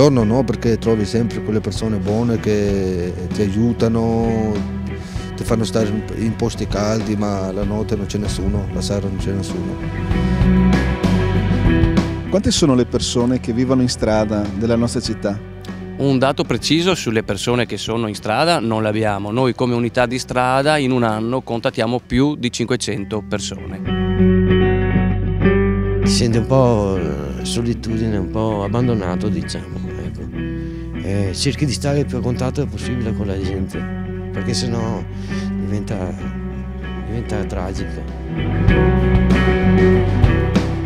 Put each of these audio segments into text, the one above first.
giorno no perché trovi sempre quelle persone buone che ti aiutano, ti fanno stare in posti caldi, ma la notte non c'è nessuno, la sera non c'è nessuno. Quante sono le persone che vivono in strada della nostra città? Un dato preciso sulle persone che sono in strada non l'abbiamo. Noi come unità di strada in un anno contattiamo più di 500 persone. Si sente un po' solitudine, un po' abbandonato diciamo. Ecco. E cerchi di stare il più a contatto possibile con la gente, perché sennò diventa, diventa tragica.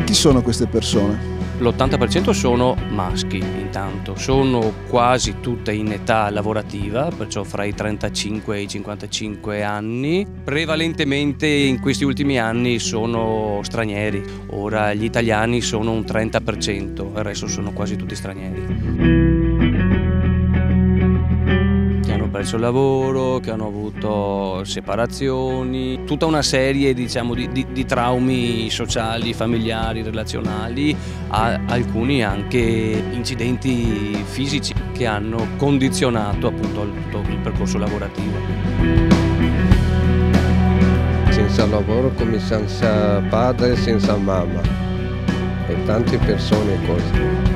Chi sono queste persone? L'80% sono maschi intanto, sono quasi tutte in età lavorativa, perciò fra i 35 e i 55 anni. Prevalentemente in questi ultimi anni sono stranieri, ora gli italiani sono un 30%, il resto sono quasi tutti stranieri perso il lavoro, che hanno avuto separazioni, tutta una serie diciamo, di, di, di, traumi sociali, familiari, relazionali, alcuni anche incidenti fisici che hanno condizionato appunto il, il percorso lavorativo. Senza lavoro come senza padre, senza mamma e tante persone così.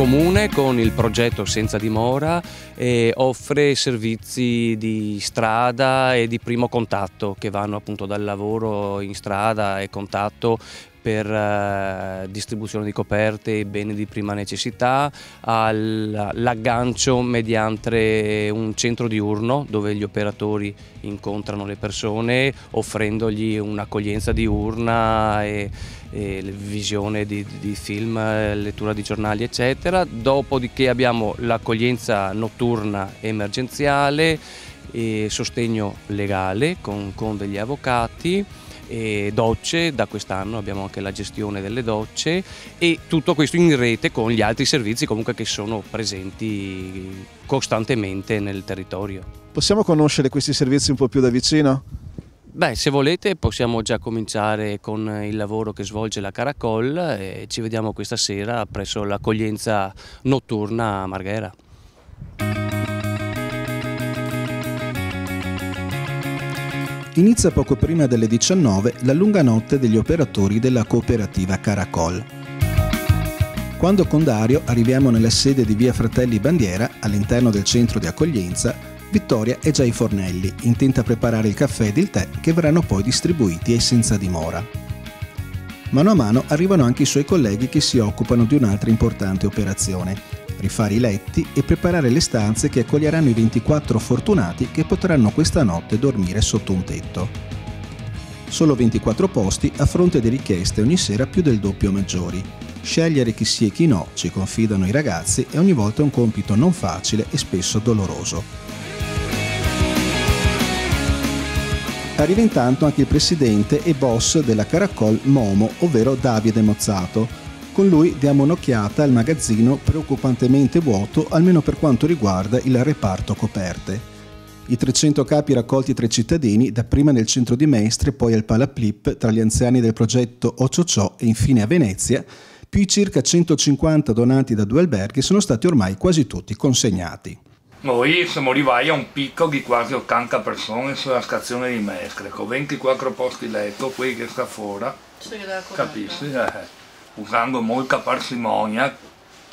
Comune con il progetto Senza Dimora eh, offre servizi di strada e di primo contatto che vanno appunto dal lavoro in strada e contatto per eh, distribuzione di coperte e beni di prima necessità, all'aggancio mediante un centro diurno dove gli operatori incontrano le persone offrendogli un'accoglienza diurna e, e visione di, di, film, lettura di giornali eccetera. Dopodiché abbiamo l'accoglienza notturna emergenziale e sostegno legale con, con degli avvocati e docce, da quest'anno abbiamo anche la gestione delle docce e tutto questo in rete con gli altri servizi comunque che sono presenti costantemente nel territorio. Possiamo conoscere questi servizi un po' più da vicino? Beh, se volete possiamo già cominciare con il lavoro che svolge la Caracol e ci vediamo questa sera presso l'accoglienza notturna a Marghera. Inizia poco prima delle 19 la lunga notte degli operatori della cooperativa Caracol. Quando con Dario arriviamo nella sede di via Fratelli Bandiera, all'interno del centro di accoglienza, Vittoria è già ai fornelli, intenta preparare il caffè ed il tè che verranno poi distribuiti ai senza dimora. Mano a mano arrivano anche i suoi colleghi che si occupano di un'altra importante operazione, rifare i letti e preparare le stanze che accoglieranno i 24 fortunati che potranno questa notte dormire sotto un tetto. Solo 24 posti a fronte di richieste ogni sera più del doppio maggiori. Scegliere chi sì e chi no, ci confidano i ragazzi, è ogni volta un compito non facile e spesso doloroso. Arriva intanto anche il presidente e boss della Caracol Momo, ovvero Davide Mozzato, con lui diamo un'occhiata al magazzino preoccupantemente vuoto, almeno per quanto riguarda il reparto coperte. I 300 capi raccolti tra i cittadini, dapprima nel centro di Mestre, poi al Palaplip, tra gli anziani del progetto Ociociò e infine a Venezia, più i circa 150 donati da due alberghi sono stati ormai quasi tutti consegnati. Noi siamo arrivati a un picco di quasi 80 persone sulla stazione di Mestre, con 24 posti letto, qui che sta fuori, capisci? Eh usando molta parsimonia,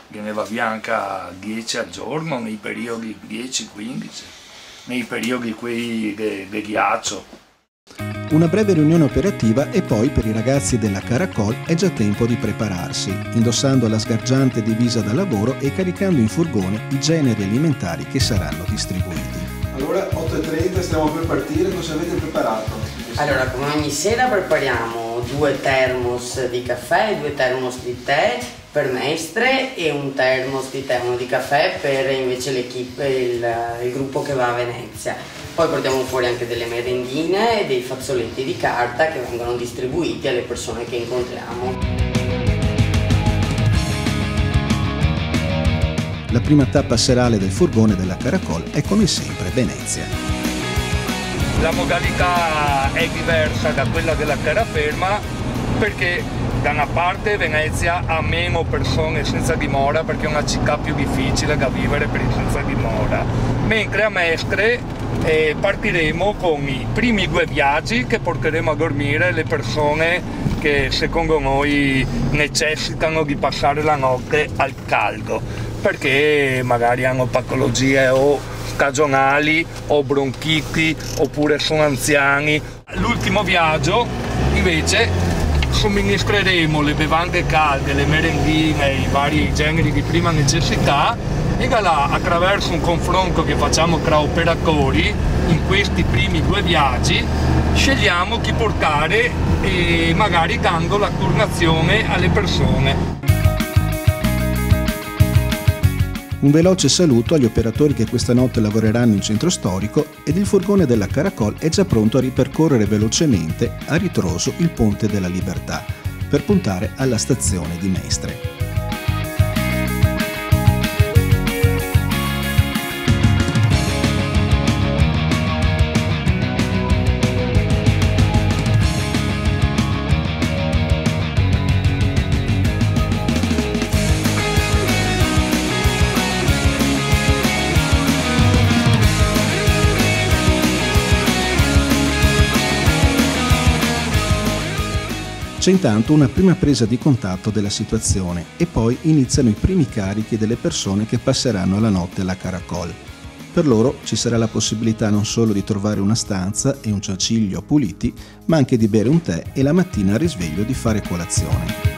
che ne va via anche a 10 al giorno nei periodi 10-15, nei periodi qui di ghiaccio. Una breve riunione operativa e poi per i ragazzi della Caracol è già tempo di prepararsi, indossando la sgargiante divisa da lavoro e caricando in furgone i generi alimentari che saranno distribuiti. Allora 8.30 stiamo per partire, cosa avete preparato? Allora, come ogni sera prepariamo due termos di caffè, due termos di tè per mestre e un termos di tè, uno di caffè per invece l'equipe, il, il gruppo che va a Venezia. Poi portiamo fuori anche delle merendine e dei fazzoletti di carta che vengono distribuiti alle persone che incontriamo. La prima tappa serale del furgone della Caracol è come sempre Venezia. La modalità è diversa da quella della terraferma perché da una parte Venezia ha meno persone senza dimora perché è una città più difficile da vivere per i senza dimora, mentre a Mestre eh, partiremo con i primi due viaggi che porteremo a dormire le persone che secondo noi necessitano di passare la notte al caldo perché magari hanno patologie o stagionali o bronchiti oppure sono anziani. L'ultimo viaggio invece somministreremo le bevande calde, le merendine, i vari generi di prima necessità e da là attraverso un confronto che facciamo tra operatori in questi primi due viaggi scegliamo chi portare e magari dando la turnazione alle persone. Un veloce saluto agli operatori che questa notte lavoreranno in centro storico ed il furgone della Caracol è già pronto a ripercorrere velocemente a ritroso il Ponte della Libertà per puntare alla stazione di Mestre. C'è intanto una prima presa di contatto della situazione e poi iniziano i primi carichi delle persone che passeranno la notte alla Caracol. Per loro ci sarà la possibilità non solo di trovare una stanza e un giaciglio puliti, ma anche di bere un tè e la mattina al risveglio di fare colazione.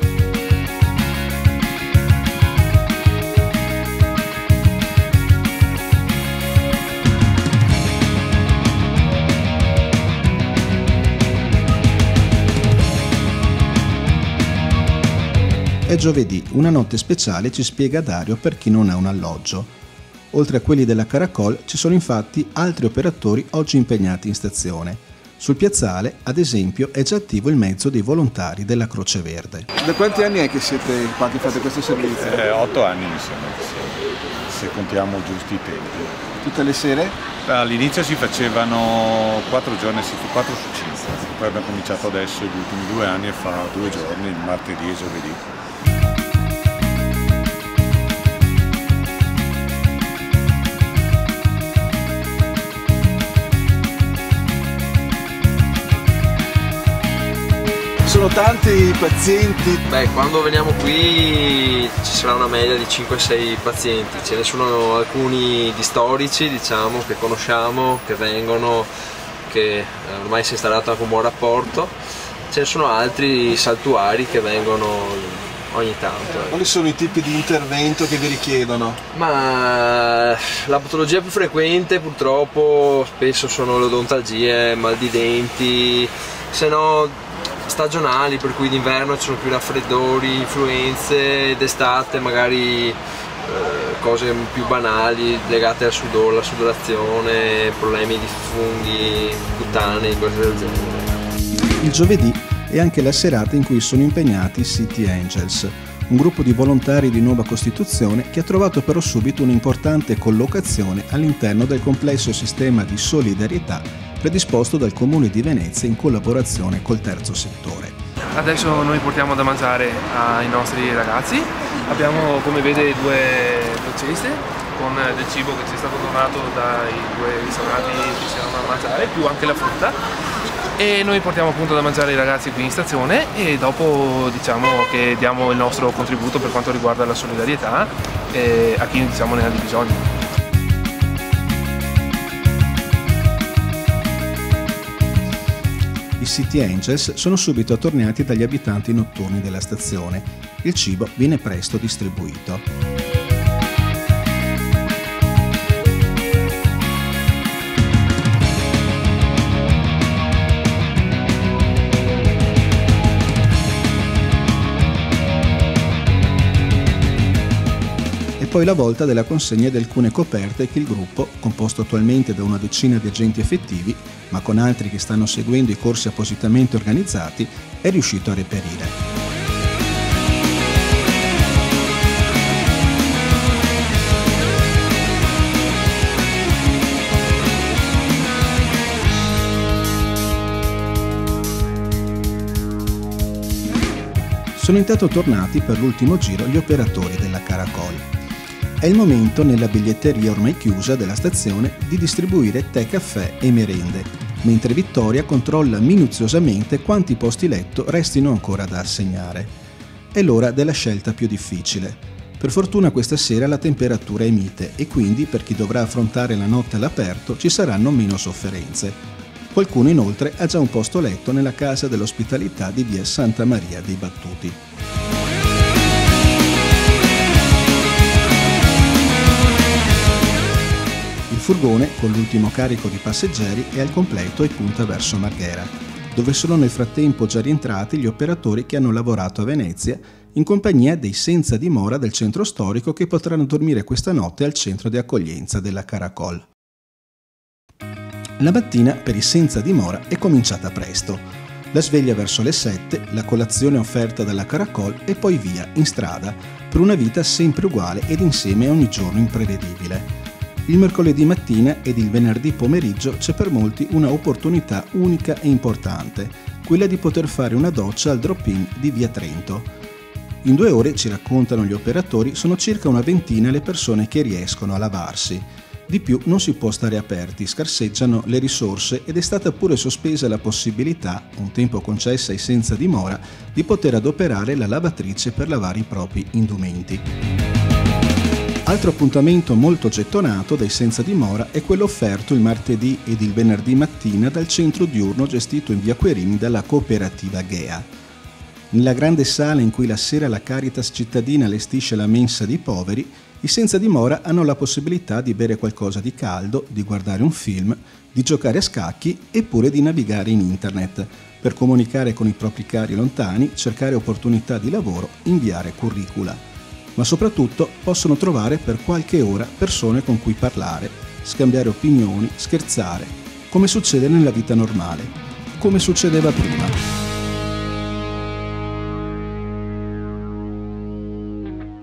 È giovedì, una notte speciale ci spiega Dario per chi non ha un alloggio. Oltre a quelli della Caracol ci sono infatti altri operatori oggi impegnati in stazione. Sul piazzale, ad esempio, è già attivo il mezzo dei volontari della Croce Verde. Da quanti anni è che siete qua che fate questo servizio? Eh, otto anni mi sembra che sia, se contiamo giusti i tempi. Tutte le sere? All'inizio si facevano quattro giorni, 4 su 5, poi abbiamo cominciato adesso gli ultimi due anni a fare due giorni, il martedì e giovedì. Sono tanti i pazienti? Beh, quando veniamo qui ci sarà una media di 5-6 pazienti, ce ne sono alcuni di storici, diciamo, che conosciamo, che vengono, che eh, ormai si è installato anche un buon rapporto, ce ne sono altri saltuari che vengono ogni tanto. Quali sono i tipi di intervento che vi richiedono? Ma la patologia più frequente purtroppo spesso sono le odontalgie, mal di denti, se no stagionali per cui d'inverno ci sono più raffreddori, influenze, d'estate magari eh, cose più banali legate al sudore, alla sudorazione, problemi di funghi cutanei, cose del genere. Il giovedì è anche la serata in cui sono impegnati i City Angels, un gruppo di volontari di nuova costituzione che ha trovato però subito un'importante collocazione all'interno del complesso sistema di solidarietà predisposto dal Comune di Venezia in collaborazione col terzo settore. Adesso noi portiamo da mangiare ai nostri ragazzi, abbiamo come vede due, due ceste con del cibo che ci è stato donato dai due ristoranti che ci hanno a mangiare, più anche la frutta e noi portiamo appunto da mangiare ai ragazzi qui in stazione e dopo diciamo che diamo il nostro contributo per quanto riguarda la solidarietà eh, a chi diciamo ne ha di bisogno. City Angels sono subito attorniati dagli abitanti notturni della stazione. Il cibo viene presto distribuito. Poi la volta della consegna di alcune coperte che il gruppo, composto attualmente da una decina di agenti effettivi, ma con altri che stanno seguendo i corsi appositamente organizzati, è riuscito a reperire. Sono intanto tornati per l'ultimo giro gli operatori della Caracol. È il momento nella biglietteria ormai chiusa della stazione di distribuire tè, caffè e merende, mentre Vittoria controlla minuziosamente quanti posti letto restino ancora da assegnare. È l'ora della scelta più difficile. Per fortuna questa sera la temperatura è mite e quindi per chi dovrà affrontare la notte all'aperto ci saranno meno sofferenze. Qualcuno inoltre ha già un posto letto nella casa dell'ospitalità di via Santa Maria dei Battuti. Furgone, con l'ultimo carico di passeggeri, è al completo e punta verso Marghera, dove sono nel frattempo già rientrati gli operatori che hanno lavorato a Venezia in compagnia dei senza dimora del centro storico che potranno dormire questa notte al centro di accoglienza della Caracol. La mattina per i senza dimora è cominciata presto. La sveglia verso le 7, la colazione offerta dalla Caracol e poi via, in strada, per una vita sempre uguale ed insieme ogni giorno imprevedibile. Il mercoledì mattina ed il venerdì pomeriggio c'è per molti una opportunità unica e importante, quella di poter fare una doccia al drop-in di Via Trento. In due ore, ci raccontano gli operatori, sono circa una ventina le persone che riescono a lavarsi. Di più non si può stare aperti, scarseggiano le risorse ed è stata pure sospesa la possibilità, un tempo concessa ai senza dimora, di poter adoperare la lavatrice per lavare i propri indumenti. Altro appuntamento molto gettonato dai senza dimora è quello offerto il martedì ed il venerdì mattina dal centro diurno gestito in via Querini dalla cooperativa Gea. Nella grande sala in cui la sera la Caritas cittadina allestisce la mensa dei poveri, i senza dimora hanno la possibilità di bere qualcosa di caldo, di guardare un film, di giocare a scacchi e pure di navigare in internet per comunicare con i propri cari lontani, cercare opportunità di lavoro, inviare curricula ma soprattutto possono trovare per qualche ora persone con cui parlare, scambiare opinioni, scherzare, come succede nella vita normale, come succedeva prima.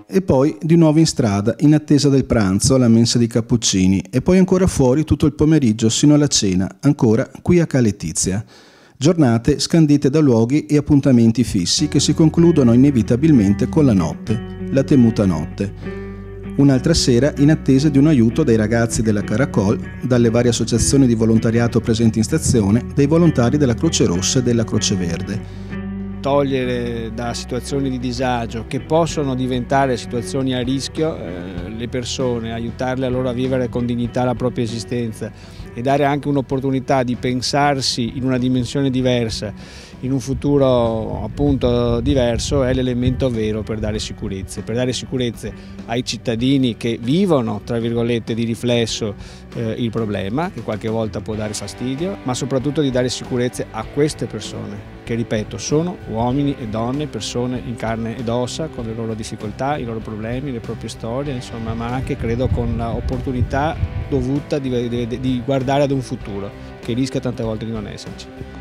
E poi di nuovo in strada, in attesa del pranzo alla mensa di cappuccini, e poi ancora fuori tutto il pomeriggio sino alla cena, ancora qui a Caletizia. Giornate scandite da luoghi e appuntamenti fissi che si concludono inevitabilmente con la notte, la temuta notte. Un'altra sera in attesa di un aiuto dai ragazzi della Caracol, dalle varie associazioni di volontariato presenti in stazione, dei volontari della Croce Rossa e della Croce Verde. Togliere da situazioni di disagio che possono diventare situazioni a rischio eh, le persone, aiutarle a loro a vivere con dignità la propria esistenza e dare anche un'opportunità di pensarsi in una dimensione diversa in un futuro appunto diverso è l'elemento vero per dare sicurezze, per dare sicurezze ai cittadini che vivono tra virgolette di riflesso eh, il problema, che qualche volta può dare fastidio, ma soprattutto di dare sicurezze a queste persone, che ripeto sono uomini e donne, persone in carne ed ossa, con le loro difficoltà, i loro problemi, le proprie storie, insomma, ma anche credo con l'opportunità dovuta di, di, di guardare ad un futuro che rischia tante volte di non esserci.